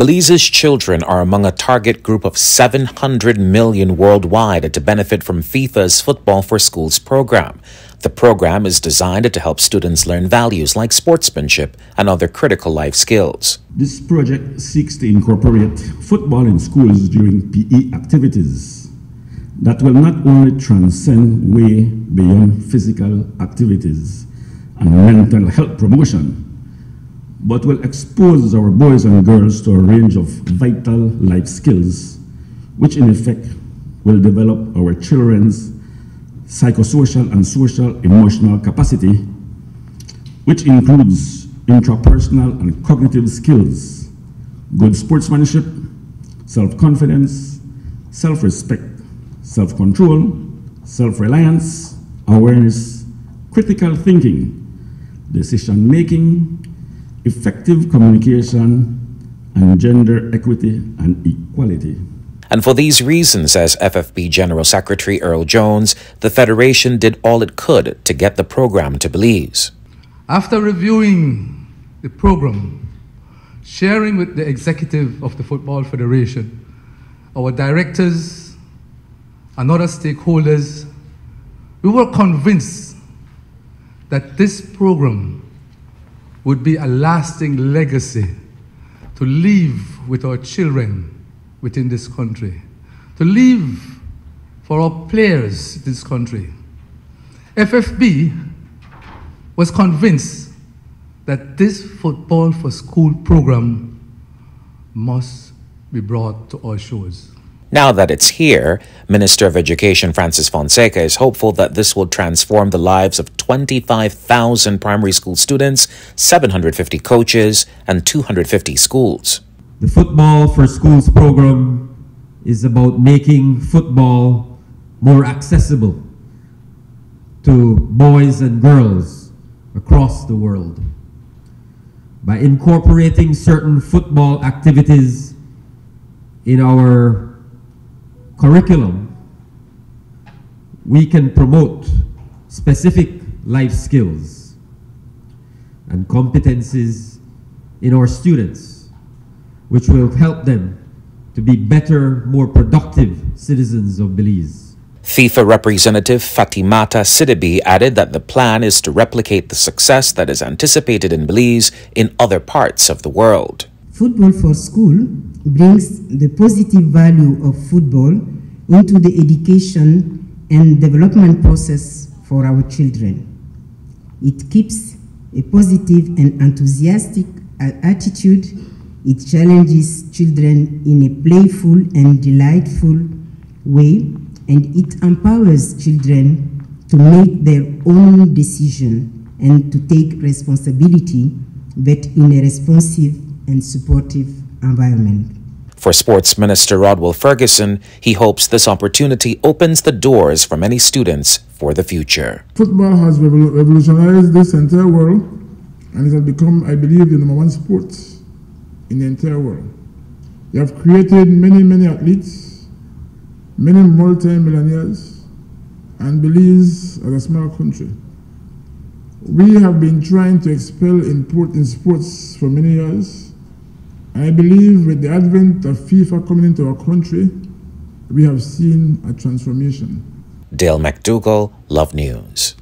Belize's children are among a target group of 700 million worldwide to benefit from FIFA's Football for Schools program. The program is designed to help students learn values like sportsmanship and other critical life skills. This project seeks to incorporate football in schools during PE activities that will not only transcend way beyond physical activities and mental health promotion, but will expose our boys and girls to a range of vital life skills, which in effect will develop our children's psychosocial and social emotional capacity, which includes intrapersonal and cognitive skills, good sportsmanship, self-confidence, self-respect, self-control, self-reliance, awareness, critical thinking, decision-making, effective communication, and gender equity and equality. And for these reasons, says FFB General Secretary Earl Jones, the Federation did all it could to get the program to Belize. After reviewing the program, sharing with the executive of the Football Federation, our directors, and other stakeholders, we were convinced that this program would be a lasting legacy to leave with our children within this country, to leave for our players in this country. FFB was convinced that this Football for School program must be brought to our shores. Now that it's here, Minister of Education Francis Fonseca is hopeful that this will transform the lives of 25,000 primary school students, 750 coaches, and 250 schools. The Football for Schools program is about making football more accessible to boys and girls across the world. By incorporating certain football activities in our curriculum, we can promote specific life skills and competencies in our students, which will help them to be better, more productive citizens of Belize. FIFA representative Fatimata Sidibe added that the plan is to replicate the success that is anticipated in Belize in other parts of the world. Football for School brings the positive value of football into the education and development process for our children. It keeps a positive and enthusiastic attitude. It challenges children in a playful and delightful way, and it empowers children to make their own decision and to take responsibility, but in a responsive and supportive environment. For Sports Minister Rodwell Ferguson, he hopes this opportunity opens the doors for many students for the future. Football has revolutionized this entire world and it has become, I believe, the number one sport in the entire world. You have created many, many athletes, many multi-millionaires, and Belize as a small country. We have been trying to expel import in sports for many years I believe with the advent of FIFA coming into our country, we have seen a transformation. Dale McDougall, Love News.